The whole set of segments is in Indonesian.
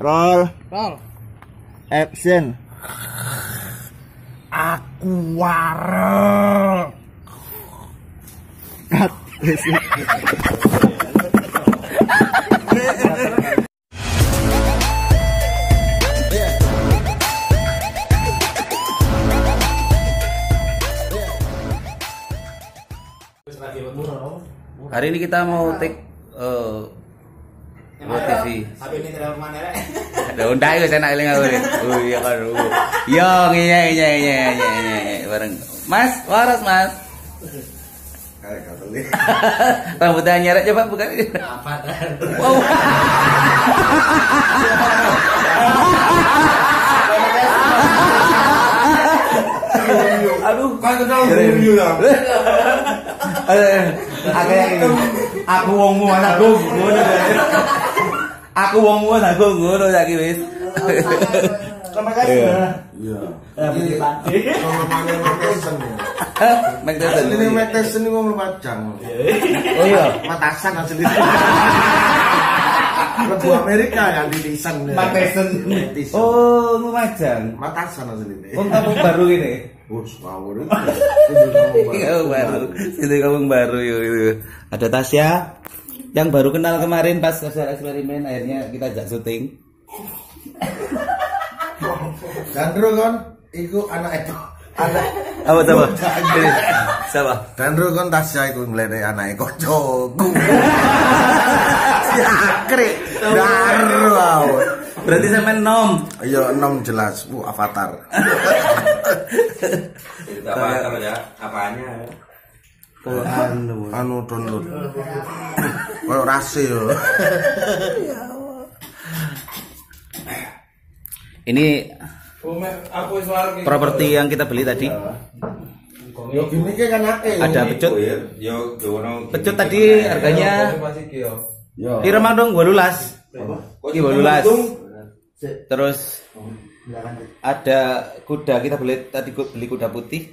Roll. Roll. Action. Aku warel. Cut. Hari ini kita mau take uh, buat TV. Tapi ini terlalu mana rek? Ada undang ya saya nak eling aku. Oh iya kan. oh. Yo iya iya iya iya iya iya bareng. Mas, waras Mas. Rambutnya nyeret coba buka. Apa? Wow. Aduh, Kan kenal dulu ya. Aku yang ini. Aku wongmu anakku ngono. Aku wongmu anakku ngono saiki wis. Terima kasih. Iya. Kalau mana Tyson ya. Ini Tyson ini mau Lumajang. Oh iya. Matasan asli. Lebu Amerika kan di Tyson. Mike Tyson. Tyson. Oh, Lumajang. Matasan asli ini. Wong kampung baru ini. Ngawur itu. Kampung baru. Itu kampung baru yuk, yuk. Ada Tasya yang baru kenal kemarin pas hasil eksperimen akhirnya kita ajak syuting. Dandro kan, iku anak itu. Anak. Apa coba? Siapa? Dandro kan Tasya iku ngledek anake kocokku. Si akrik. Dandro aku. Berarti sampai nom. Iya, enam jelas. Bu, avatar. Apa apa ya? Apanya? Oh, anu. anu download. Kayak rase yo. Ini properti yang kita beli tadi. Yo gini ki kan ake. Ada pecut. Yo, gono. Pecut tadi harganya Yo. Di remang dong, walulas. Ini walulas. Terus ada kuda kita beli tadi beli kuda putih.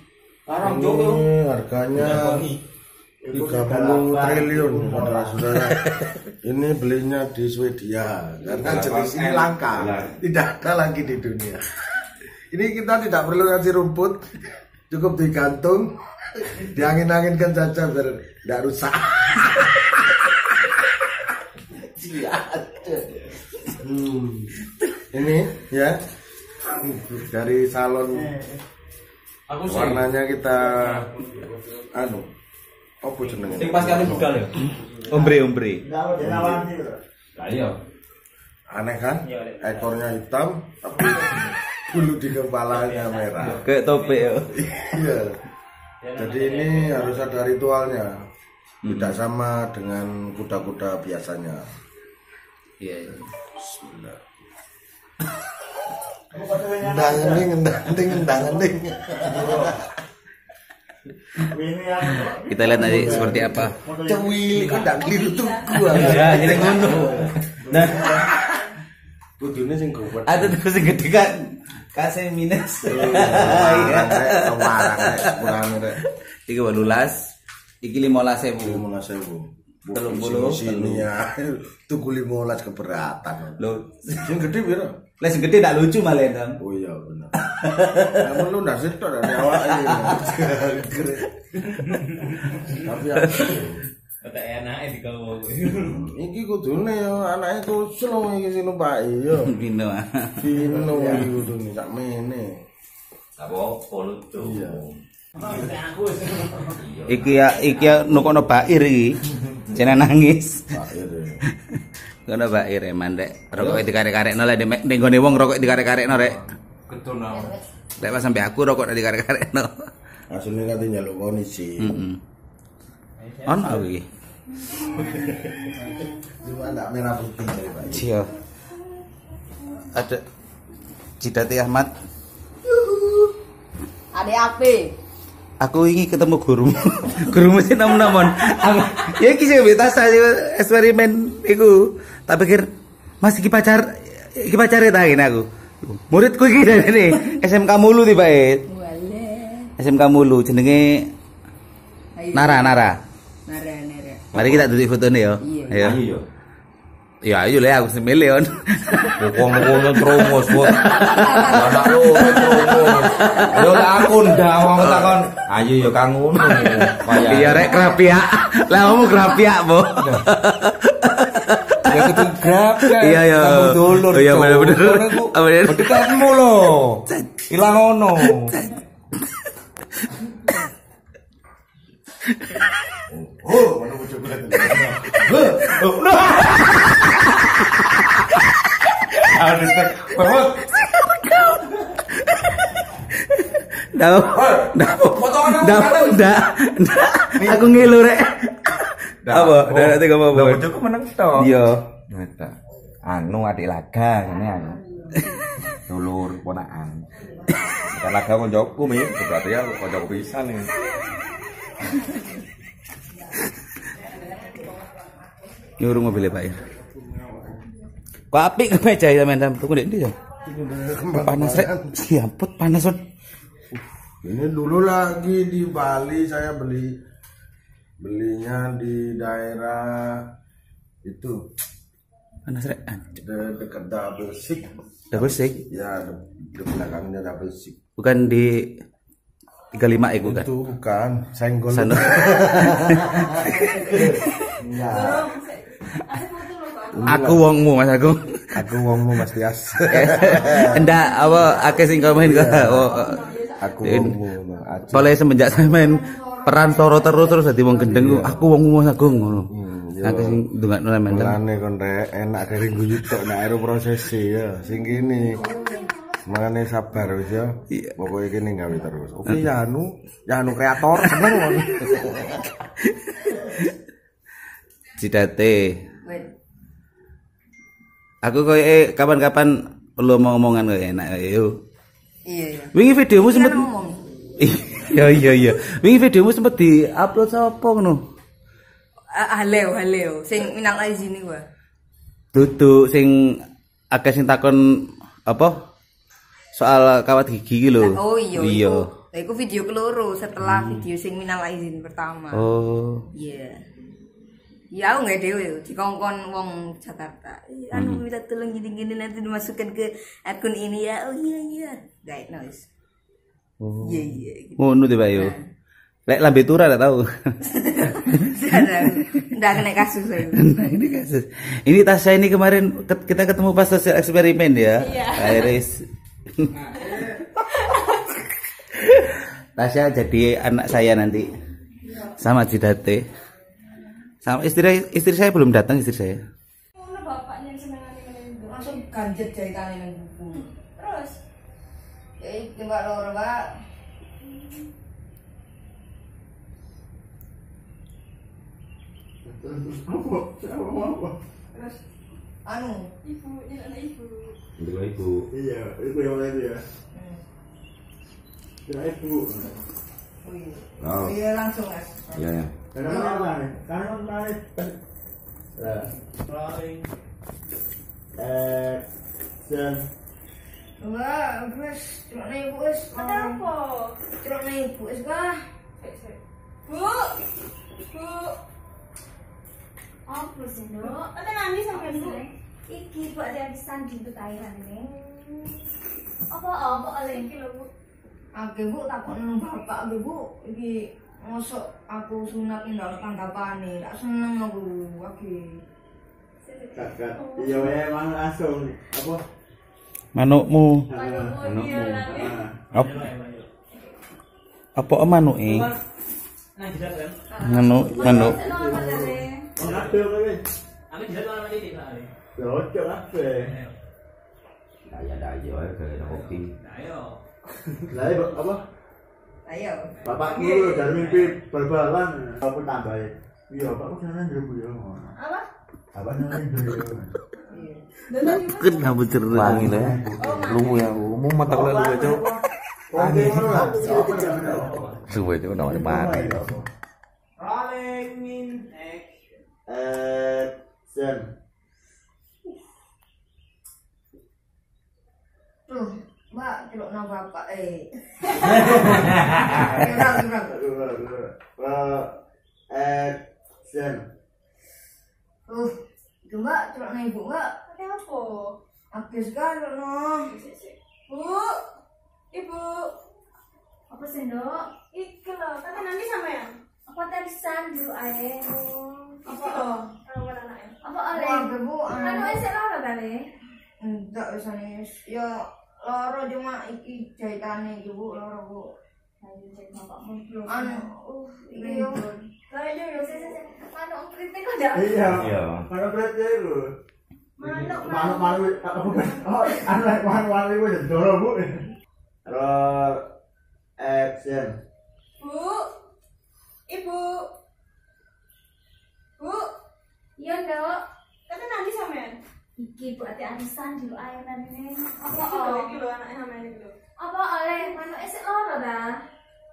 Ini harganya 30 triliun saudara-saudara. Ini belinya di Swedia. Karena jenis ini langka, tidak ada lagi di dunia. Ini kita tidak perlu ngasih rumput, cukup digantung, diangin-anginkan saja biar tidak rusak. Hmm. Ini ya. Dari salon. Warnanya kita anu apa jenenge Sing pas kali budal ya. Ombre ombre. Lah iya. aneh kan? Ekornya hitam tapi bulu di kepalanya merah. Kayak tope ya. iya. Jadi ini harus ada ritualnya. Tidak sama dengan kuda-kuda biasanya. Iya. iya. Bismillah Endang ending, endang ending, endang. Kita lihat nanti seperti apa. Cewili endang tuh gua. Ya, jadi ngono. Ada terus sing gede kan. Kasih minus. Iya. Iki 18. Iki 15.000. 15.000. Telung puluh, sini ya. Tuku limolas keberatan. Lo, Sing gede piro? les yang gede tak lucu malah Dam. Oh iya benar. Namun lu ndak sitok dari awak ini. Tapi aku Kata enak di kau. iki kudune yo anake kusel iki sing numpaki yo. Bino. ah. Pino iki kudune sak mene. Apa lucu? Iya. Iki ya iki ya nukono bair iki. Jangan nangis. Akhir. Kono bair eman rek. Rokok dikarek-karekno lah ning ning gone wong rokok dikarek-karekno rek. Ketun aku. Lek pas sampe aku rokok dikarek-karekno. Asline kate nyaluk kondisi. Heeh. On iki. Cuma ndak merah putih dari Pak. Cio. Ada Cidati Ahmad. Ade ape? Aku ingin ketemu guru. guru mesti nom-nomon. Aku ya sing beta eksperimen iku. Tak pikir Mas iki pacar iki pacare ta ngene aku. Muridku iki dari SMK Mulu tiba Wale. SMK Mulu jenenge. Nara Nara. Nara nara. Mari kita duduk foto nih yo. Iya. Ya ayo le aku sing milih on. Wong ngono tromos, Bos. Anak lu tromos. Yo lah aku ndak wong takon. Ayo yo kang ngono. Iya rek kerapiak. Lah kamu kerapiak, Bu. ya kudu grab kan. Iya, iya. Kamu dulur. Iya, ku Oh, bener. Berdekatmu lho. Ilang ngono. Oh, mana bocah bulan. Harus tek. Bawot. Ndak. Ndak. Ndak. Ndak. Aku ngilu rek. Apa? Ndak nanti kamu apa? Bojoku meneng to. Iya. Nyata. Anu adik laga ngene anu. Dulur ponakan. Bukan laga koncoku mi, berarti ya koncoku pisan nih. Nyuruh mobilnya Pak ya. Kok apik ke meja ya men tuku ndek ndi ya? Panas rek. Siamput panas on. Ini dulu lagi di Bali saya beli belinya di daerah itu Panas rek. de- dekat double six Double sik. ya di belakangnya double six Bukan di 35 ya bukan. itu bukan senggol Sana. Aku wongmu Mas Agung. aku ngomong mas Tias Enggak apa akeh sing komen kok. Oh, oh. aku Aceh. Soalnya semenjak saya main peran Toro terus terus dadi wong gendeng aku wong Mas Agung ngono. iya. Akeh sing ndongakno men. Mulane kon rek enak dari guyu tok nek aero prosesi ya sing kene Makanya sabar wis ya. Iya. Pokoknya kene gawe terus. Oke ya anu, ya anu kreator seneng kon. Cidate. Aku koyo eh, kapan-kapan perlu mau ngomongan koyo enak yo. Iya, iya. Wingi videomu sempet ngomong. Iya iya iya. Wingi videomu sempet di-upload sapa ngono? Ah, Haleo, haleo. Sing minang izin gua. Duduk sing akeh sing takon apa? Soal kawat gigi lho. Oh iya, Iya. Lah, Iku video keloro setelah video sing minang izin pertama. Oh. Iya. Ya aku nggak dewe dikongkon wong Jakarta. "Ih, Anu minta tolong gini-gini nanti dimasukkan ke akun ini ya. Oh iya iya. Guys, noise. Oh. Iya iya. gitu. Ngono deh Pak yo. Lek lambe tura tak tahu. Udah kena kasus saya. nah, ini kasus. Ini Tasya ini kemarin kita ketemu pas sosial eksperimen ya. Iya. Iris. Tasya jadi anak saya nanti. Sama Cidate. Sama istri istri saya belum datang istri saya. Langsung ganjet jahitannya nang buku. Terus? Ya loro pak. Terus anu Ndek ibu. Iya, itu yang lain ya. Kira ibu. oh iya. Oh. Iya langsung mas. Iya ya. Karena apa nih? Karena apa Rolling. Action. Enggak, wes cuma nih ibu wes. Ada apa? Cuma nih ibu wes bah. Bu, bu. Apa sih, Dok? Ada nangis sampai Bu. Iki buat dia pisan di cairan ini. Apa apa oleh iki lho, Bu? Oke bu, takut nang bapak Oke, bu. Iki masuk aku sunat ini ndak tanggapan nih. Tak seneng aku. Oke. Kakak. Iya emang langsung. Apa? Manukmu. Manukmu. Apa? Apa manuk eh? Manuk, manuk. Seneng apa dari? Oh, ada lagi. Cocok apa? Daya-daya ae kayak kopi. Lah iya, apa? Ayo. Bapakku lho dari mimpi bal-balan. Apa tambahin? Iya, bapakku sana njero ya. Apa? Apa nang njero? Kenapa cerita Wangi lah ya. Lungu ya, umum mata kula lu itu. Oke, ngono lah. Apa jam Suwe itu namanya mati. Rolling in action. Mbak, celok nang bapak eh. Kurang, kurang. Action. Uh, Itu mbak, celana ibu mbak. Apa? Aktif sekali no. Bu, ibu. Apa sih dok? Iki loh, kata nanti sama ya? Apa tarisan dulu ae? Apa? Apa anaknya? Apa oleh? Wah, bu, Anu anu. esek loro kali. Enggak biasanya. Ya loro cuma iki jahitane iki bu, loro bu. Anu, uh, iki yo. Kayak yo sih sih. Manuk kritik kok dak. Iya. Iya. Manuk apa bukan? Oh, anu bu. Action. Bu. Ibu. Bu. Iya, Dok. Kata nanti sampean. Iki buat arisan dulu air ini. Apa oh? Iki lho anaknya sampean iki lho. Apa oleh manuk esek loro dah?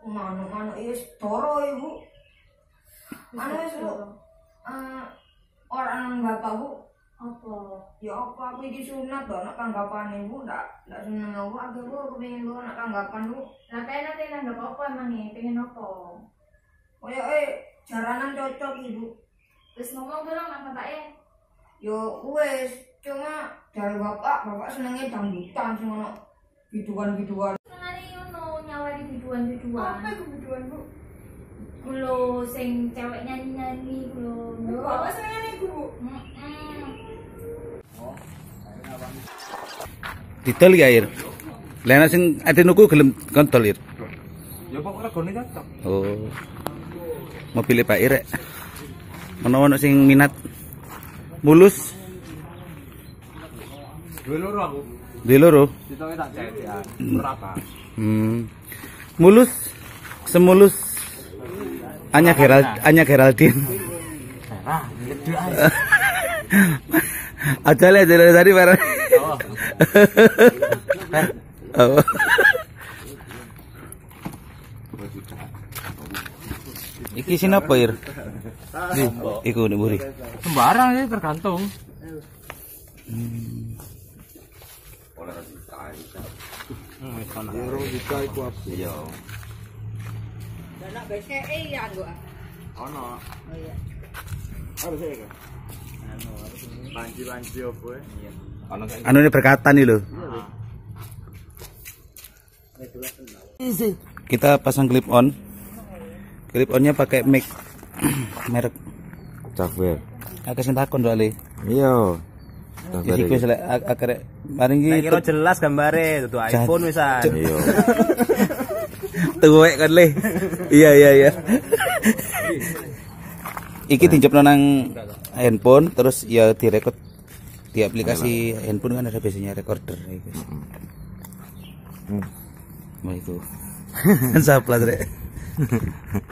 Manuk manuk iya doro ibu. Anu wis bu. Eh, orang bapak bu. Apa? Ya apa aku iki sunat to anak tanggapan ibu ndak ndak seneng aku agak bu aku pengen bu anak tanggapan bu. Lah kayak nanti nanggap apa emang nih? Pengen apa? Kaya eh jaranan cocok ibu. Terus ngomong dong sama bapaknya. Yo wes cuma dari bapak bapak senengnya dangdutan sing ono biduan-biduan. Senengane ngono nyawari biduan-biduan. Apa kebutuhan bu? Kulo sing cewek nyanyi-nyanyi kulo. Bapak senengnya ibu bu. Didol ya air. Lena sing ade nuku gelem kontol ir. Ya kok regane cocok. Oh. Mobil Pak Ir. Ono-ono sing minat mulus Dua loro aku. di loro. Ditoke tak. Berapa? Hmm. Mulus semulus Anya Gerald Anya Geraldine. Aja lihat dari tadi bareng. Oh. Iki sinapa Ir? Di, iku nih buri. Sembarang sih tergantung. Iku? Iya. Ya apa Anu ini berkata nih loh. Kita pasang clip on. Clip onnya pakai mic merek. Cafe. Aku sing takon soalnya. Iya. Iki wis lek akhirnya mari iki Kira jelas gambare tuh iPhone wisan. Iya. tuwek kan le. Iya iya iya. Iki dijepno nang handphone terus ya direkod di aplikasi handphone kan ada biasanya recorder iki. Wah itu. Kan saplas rek.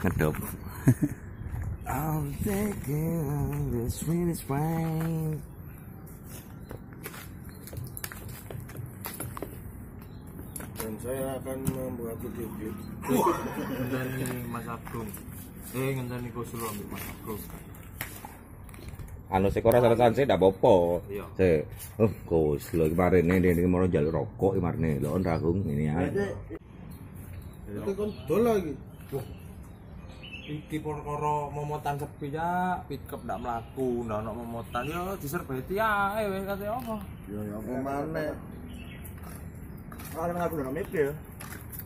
Ngedop. I'm thinking of the sweetest wine. Dan saya akan membuat video. Ngenteni Mas Agung. Eh ngenteni Kuslo ambek Mas Agung. Anu sik ora saran sik ndak apa-apa. Iya. Sik. Oh, Gus, lho kemarin ini ini mau njaluk rokok kemarin lho on ragung ini ya. Itu kan dol lagi. Iki perkara momotan sepi ya, pickup ndak mlaku, ndak ono momotan ya diserbeti ae wis kate apa. Ya ya apa maneh. Kalau mikir.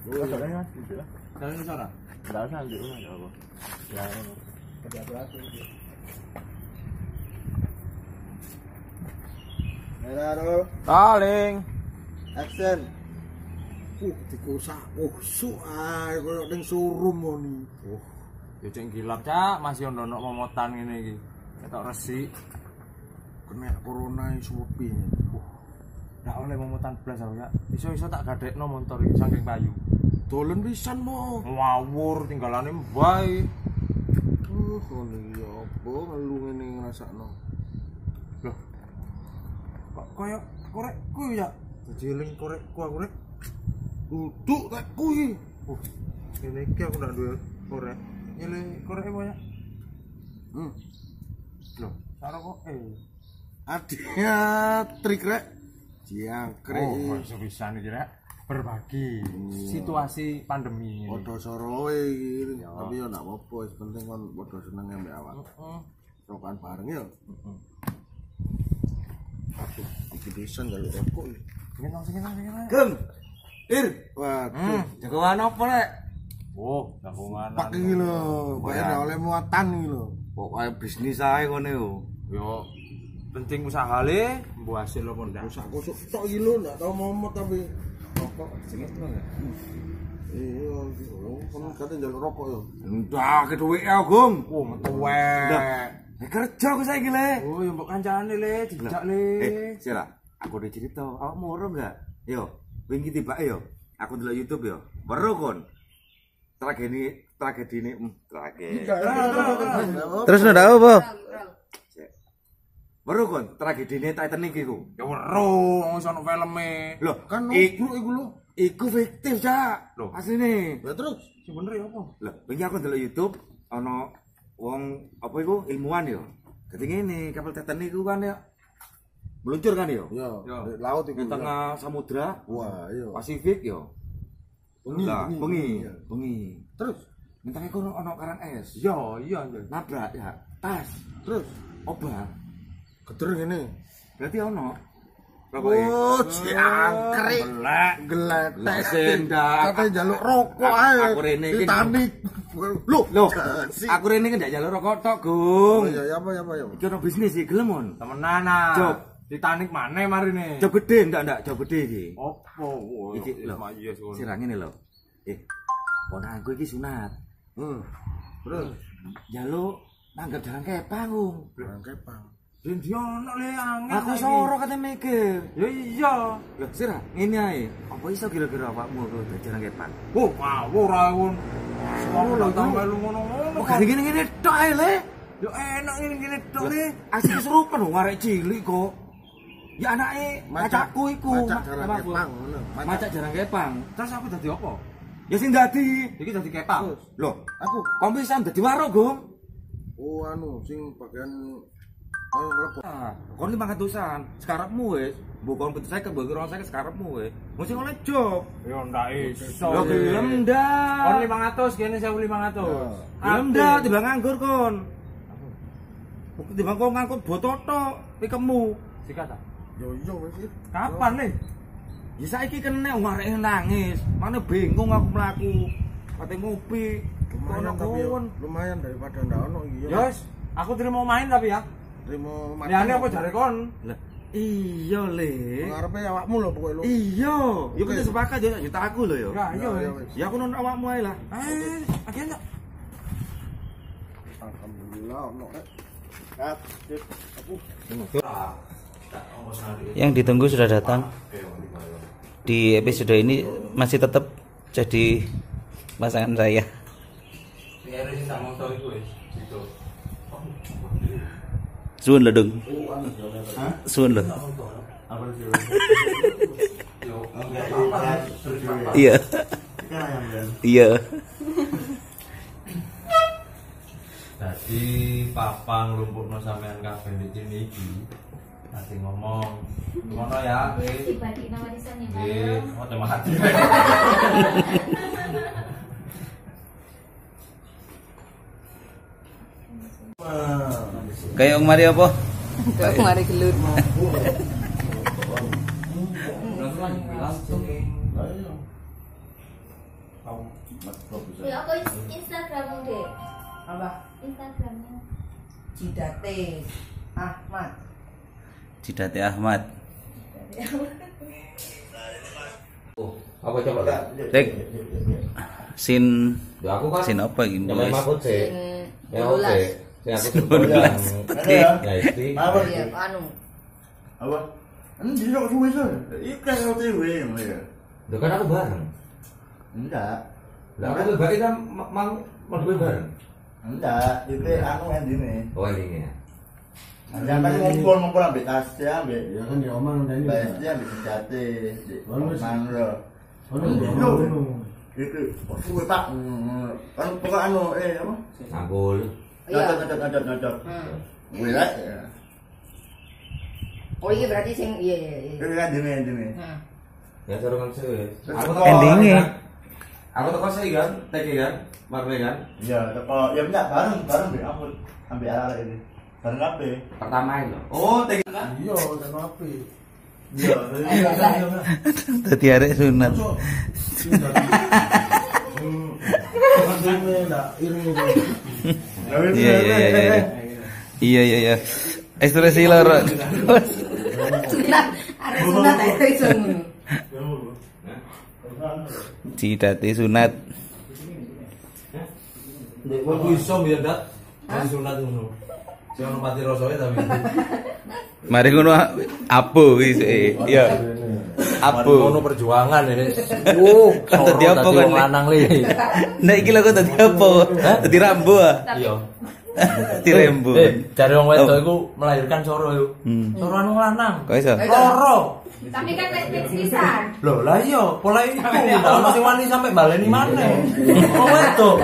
Oh, soalnya mas, gitu lah. Dan ini sana. Enggak usah di rumah enggak apa. Ya, kerja berarti. Halo, Paling. action. Uh, dikosak. Su ae koyo ning surum ngene. Uh, ya cek gilap cak, masih ono momotan ngene iki. Ketok resik. Kena corona iso ndak oleh momotan blas aku ya. Iso-iso tak gadekno motor iki saking payu. Dolen pisan mo. Ngawur tinggalane mbae. Uh, ngene iki apa ngelu ngene ngrasakno. Loh. Kok koyo korekku ya. Jeling korekku aku rek. Duduk tak kuwi. Uh, ini iki aku ndak duwe korek. Nyele korek apa ya? Hmm. Loh, karo kok eh. Adiknya trik rek. Jangkrik. Oh, bisa nih kira berbagi situasi pandemi ini. Soroe iki. Tapi ya ndak apa-apa, penting kon padha seneng ambek awak. Heeh. Rokan bareng ya. heeh. Iki rokok. nyenong. Gem. Ir. Waduh. Jagoan apa rek? Oh, jagongan. Pak iki lho, bayar oleh muatan iki lho. Pokoke bisnis ae yo. Yo penting usaha mbuh hasil apa ndak. Rusak kusuk tok iki lho, ndak tau momot tapi rokok. Singit lho ya. Iya, kan kate njaluk rokok yo. Ndak keduwe ya, Gum. Oh, metu wae. Eh kerja aku saiki le. Oh, yo mbok kancane le, dijak le. Eh, sira, aku udah cerita, awak moro enggak? Yo, wingi tiba yo. Aku ndelok YouTube yo. Weruh kon. Tragedi tragedi ini, hmm, tragedi. Terus ndak apa? Weruh kon, tragedi ini Titanic iku. Ya weruh, sono filme. Loh, Kan i- noblok iku lho. iku fiktif, Cak. Loh. Asline. Ya terus Si bener ya apa? Lah, wingi aku ndelok YouTube ana wong apa iku ilmuwan yo. Dadi ngene, kapal Titanic iku kan ya meluncur kan ya Ya. di laut iku. Di tengah samudra Wah, iya. Pasifik yo. Bengi, bengi, bengi, iya. bengi. Terus Mentangnya kono ono karang es. Iya, iya anjir. Nabrak ya, tas, terus obat. Gedeng ngene. Berarti ono. Oh, ciangkrik. Belek. Geletek. Sendak. Kate njaluk rokok ae. Aku rene iki. Titanic. Loh, Loh, aku rene kan ndak jalur rokok tok, Oh Gung. iya, ya apa ya apa ya. Iki ono bisnis iki gelem on. Temenan ah. Job. Titanic mana mari nih? Job gede ndak ndak job gede iki. Opo? Oh, Iki lho. Iya. Sirang ngene lho. Eh, ponakku iki sunat. Hmm. Terus Jaluk nanggap jalan kepang, Gung. Bang kepang. Dan dia ono le angin. Aku soro kate mikir. Ya iya. Lah, Sira, ngene ae. Apa iso kira-kira awakmu kok dadi jalan kepang? Oh, ngawur ae kon. Sekolah lho tambah lu ngono-ngono. Oh, gak gini-gini tok ae, Le. Yo enak ngene-ngene tok le. Asli kesurupan lho arek cilik kok. Ya anake macakku iku. Macak Ma- jarang kepang ngono. Macak jarang kepang. Terus aku dadi apa? Ya sing dadi. Iki dadi kepang. Loh, Aku kok bisa dadi warung, Gong? oh anu sing bagian ayo mlebu. Ah, kon 500-an. Sekarepmu wis. Mbok kon 50 mbok kira saya sekarepmu wis. Mesti oleh job. Yo ndak iso. Loh, gelem ndak. Kon 500 kene 1500. Gelem ndak timbang nganggur kon. Bukti timbang kok ngangkut botol tok pikemu. Sikat ah. Yo yo. Kapan nih? Ya saiki kene wong arek nangis. Mane bingung aku mlaku. Kate ngopi. Lumayan tapi kon. lumayan daripada ndak ono iki yo. Yos, aku terima main tapi ya. Trimo Liane apa jare kon? Lah, iya le. Ngarepe awakmu lho pokoke lho. Iya, ya kita sepakat ya juta aku lho ya. Ya, iya. Ya, ya. Ya aku nonton awakmu ae lah. Eh, akhirnya Alhamdulillah ono. eh. Dit. Aku Yang ditunggu sudah datang. Di episode ini masih tetap jadi pasangan saya. Suun lo dong. Suun lo. Iya. Iya. Jadi papang lumpukno sampean kabeh di sini iki. Nanti ngomong. Ngono ya, wis. Dibagi nama warisannya Nggih, ojo mati. Kayak Om Mario apa? Aku mari gelut. Ya apa Instagrammu deh? Apa? Instagramnya. Cidate Ahmad. Cidate Ahmad. Apa coba tak? Sin aku kan sin apa sih. Sing Ya oke. 12. Sing aku Sin 12. Oke. Ya iki. Apa? Iya, anu. Apa? Ini kok suwe tuh. Ikan kau tuh ya. Lho kan aku bareng. Enggak. Lah aku lebih kan ma- mau bareng. Enggak, itu anu endine. Oh ini ya. Jangan ngumpul-ngumpul ambil tasnya, ambil ya kan di omah udah ini. Baiknya ambil senjata, di. Itu, pak? Hmm, Kan pokok anu, eh apa? Sampul. Nodot, nodot, nodot, nodot. Hmm. Ya. Oh iya berarti sing iya iya iya. Ini kan demi demi. Hmm. Ya sarungan sih. Aku tuh kan, Aku tuh sih kan, teki kan, marve kan. Iya, teko ya enggak bareng bareng deh aku ambil ala ini. Bareng apa? Pertama itu. Oh, teki kan? Iya, bareng apa? Iya, iya. tadi arek sunat. Sunat. Hmm. Kan demi enggak irung. Iya iya iya iya. Iya iya iya. iya. Eh sudah. Sunat, ada sunat itu iseng. Cidati sunat. Nek kok iso biar sunat ngono. Ono pati rasane tapi. Mari ngono apo wis eh. Iya. Ngono perjuangan ini. Oh, Dadi apa kan? lanang li. Nah iki lho kok dadi apa? Dadi rambo ah. Iya. Dadi rembo. Eh, dari wong wedok Oh. iku melahirkan coro yo. Hmm. Coro anu lanang. Kok iso? Loro. Tapi kan nek pisan. Loh lah iya, pola itu. Ndak ono sing wani sampe baleni maneh. Wong wedok.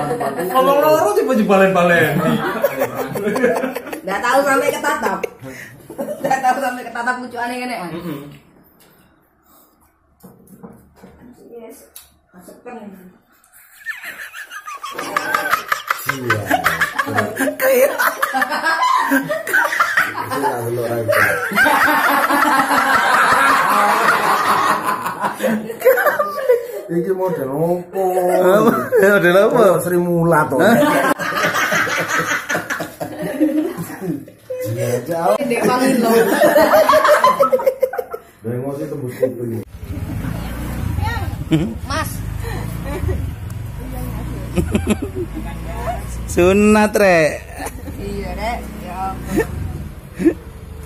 Ngomong loro tiba dibalen-baleni. Nggak tahu sampai ketatap. Nggak tahu sampai ketatap pucukane ngene kan. Yes. Masukkan. Iya. Iki model opo? Ya, model apa? Sri Mula to. Jauh. Dek tembus kuping. Mas. sunat re? iya re, ya ampun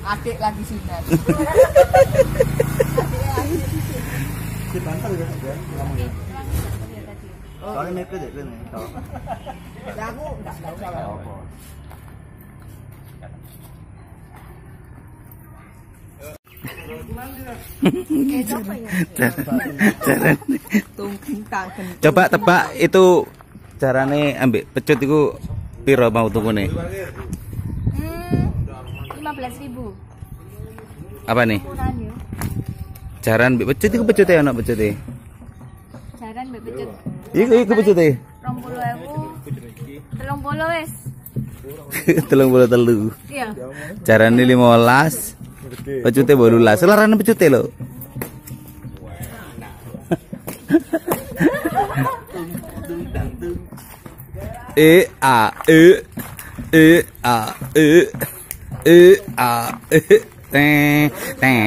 adik lagi sunat Coba tebak itu carane ambek pecut iku piro mau tukune? Hmm. 15.000. Apa nih? Kurang yo. Jaran ambek pecut iku pecute ana pecute. Jaran mbek pecut. Iku iku pecute. 20.000. 30 wis. Telung puluh telu. Iya. Jarane 15. Pecute 18. Selarane pecute lho. E a e e a e e a e teng teng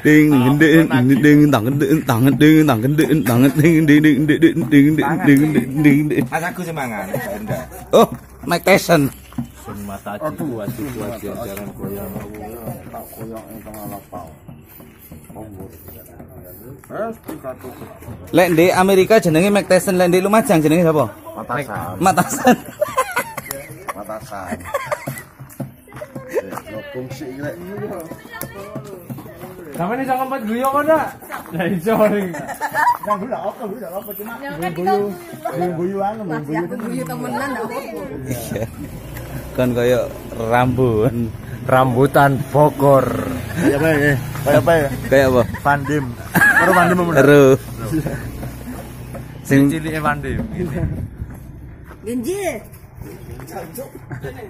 ding ding ding dang ding dang ding dang ding dang ding ding ding ding ding ding ding ding ding ding semangat. Oh, Mike Tyson. Sun mata wajib jalan goyang. Tak koyok ing tengah lapau. Lek di Amerika jenenge Mike Tyson, lek di Lumajang jenenge sapa? Matasan. Matasan. Matasan. Fungsi rek. Sampe ini jangan empat guyo kok dak? Lah iso ning. Kan udah apa, udah apa cuma Ya kan kita guyu anu, ya aku guyu temenan enggak apa-apa. Kan kaya rambun. Rambutan Bogor. Kayak apa ya? Kayak apa ya? Kayak apa? Pandim. Karo Wandi memen. Karo. Sing cilike Wandi. Genji.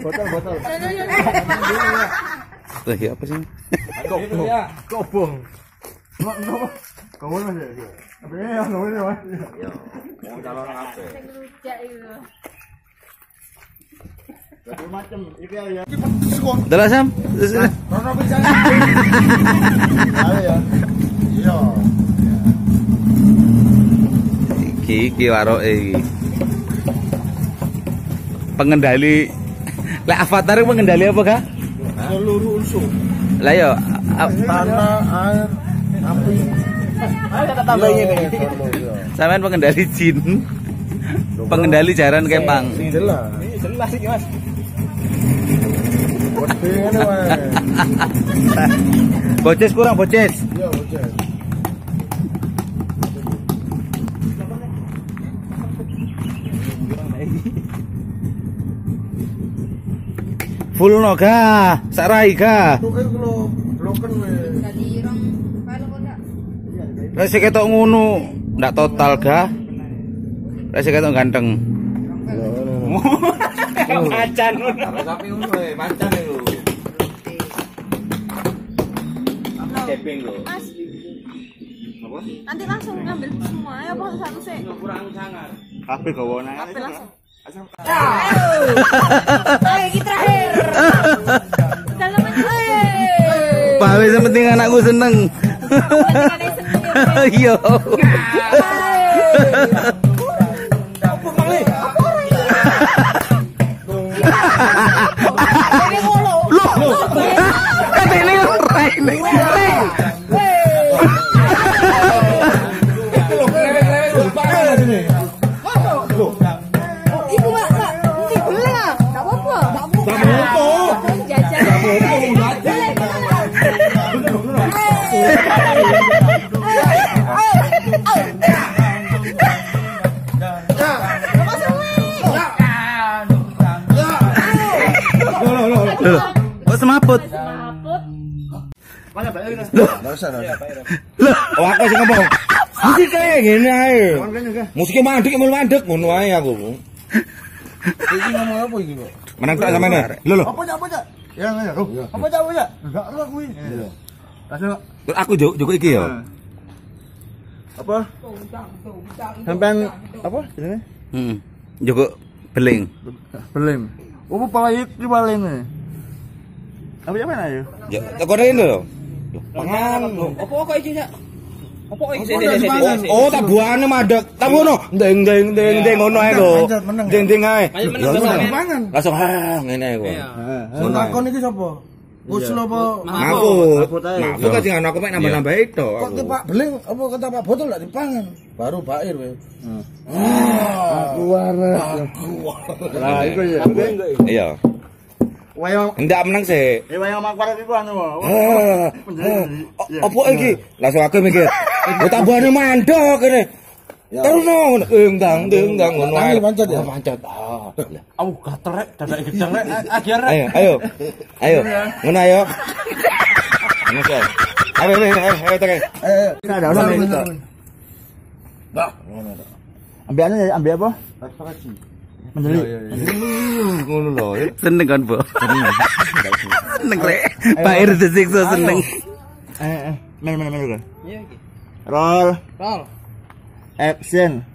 Botol botol. Tuh, iya, apa sih? Kobong. Iya. Kobong. Kobong. Iya. Apa ya? Kobong ya, Mas. Ya. Mau calon apa? Sing itu. Dalam Sam. Nah, Rono pisan. Ayo ya. Iya. Iki iki waroke iki. Pengendali Lek avatar pengendali apa kah? Seluruh unsur. Lah yo a- Tanah, air, api. Ayo kita tambahin ini. sampean pengendali jin. Pengendali jaran kempang. Jelas. Ini jelas ini mas. Boces kurang boces. Iya, bocah. Bulno ga, sarai ga. Resi ketok ngono, ndak total ga. Resi ketok ganteng. Macan. Tapi macan Nanti langsung ngambil semua ya apa satu sih? Kurang sangar. Kabeh gawane. Langsung. Kita terakhir. Dalam aja. Pak wis penting anakku seneng. Iya. Loh, kata ini ora ini. Loh, Oh aku sing ngomong. Musik ae. Musiknya mandek mau mandek ngono ae aku. Iki ngomong apa iki kok? Menang tak sampean. Lho lho. Apa apa? Ya ya. Apa aja apa aja? Enggak kuwi. Aku juk juk iki ya. apa? Sampean apa jenenge? Heeh. Juk beling. Oh, paling iki paling. Apa ya mana ayo? Ya, tekono lho. Pangan. Apa kok iki, Cak? Kok iki? Oh, tak buane mandek. Tak ngono. Deng deng deng deng ngono ae lho. Deng deng ae. Langsung ha ngene ae kok. Sing takon iki sapa? Usul apa? Ae. Aku kan sing aku mek nambah-nambah itu. Kok ki Pak Beling apa kata Pak Botol lak dipangan? Baru Bair we. Aku waras. Lah iku ya. Iya. Wayang Ndak menang sih. eh wayang makwarat iku anu. Ah, ah, Apa iki? Langsung aku mikir. Oh tambahane mandek kene. Terus ngono, ing dang ding dang ngono. Tangi pancet ya? Oh, Pancet. Ah. Aku gatel rek, dadak gedang rek. Akhir rek. Ayo, ayo. Ayo. Ngono ayo. Ngono ayo. Ayo, ayo, ayo, ayo. Eh, Nah, ada orang ini. Dah, ngono dah. Ambil anu ya, Mendelik. Ngono lho. Seneng kan, Bu? Seneng rek. Pak Ir disiksa seneng. Eh, eh, main main kan. Roll. Roll. Action.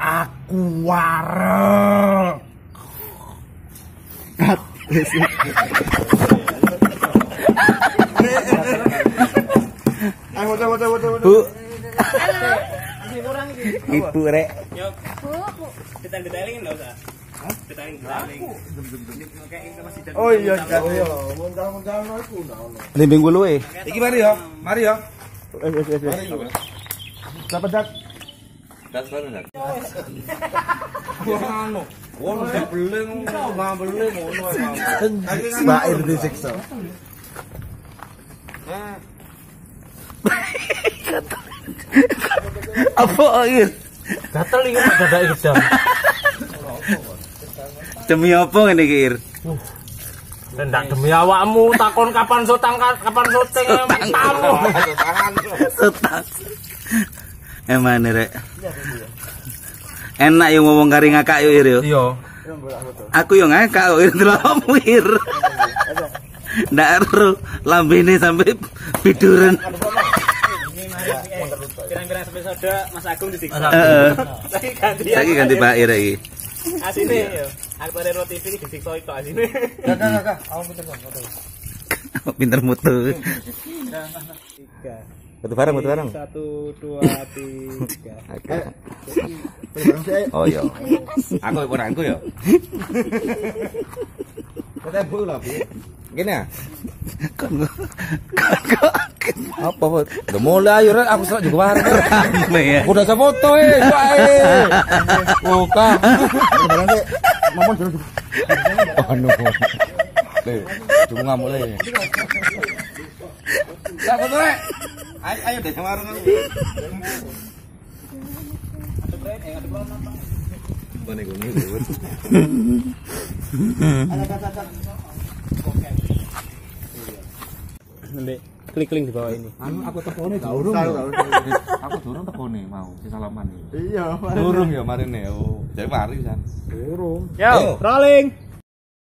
Aku waras. Ayo, foto foto foto foto. Bu. Ibu rek. Detail-detailin enggak usah. Oh iya, iya. Iya, aku ndak. Limbing bulu eh. Iki mari yo. Mari yo. Eh, eh, eh, eh. Dapat. Das dak. Wah anu. Wong ngono ae. Disiksa. Apa Ir? Gatel iki kok dadak gedang. Demi apa ngene iki Ir? Ndak demi awakmu takon kapan syuting kapan syuting tamu. Setak. Emang rek. Enak yang ngomong kari ngakak yo Ir yo. Iya. Aku yo ngakak kok Ir delokmu Ir. Ndak ero lambene sampai biduran. Episode Mas Agung disiksa. Heeh. Saiki ganti. Saiki ganti Pak Ir iki. Asine yo. Aktor Ero TV iki disiksa itu asine. Kakak, kakak, aku putar foto. Pinter mutu. Foto bareng, foto bareng. Satu, dua, tiga. Oh iya. Aku ora aku yo. Kata Bu lah, Bu. Gini ya. Kon kok Apa, Bu? Udah mulai ayo Rek. aku sok juga warung. rame ya. Udah saya foto eh, eh. Muka. Mamon dulu. Oh no. Cuma ngamuk le. Ya foto Rek. Ayo ayo deh sama warung aku. Bane gue nih, nanti klik-klik di bawah ini. Anu aku tekone durung. ya. nggak usah. Aku durung tekone mau si salaman iki. Iya, Durung ya marine. Oh, jadi mari san. Yo, rolling.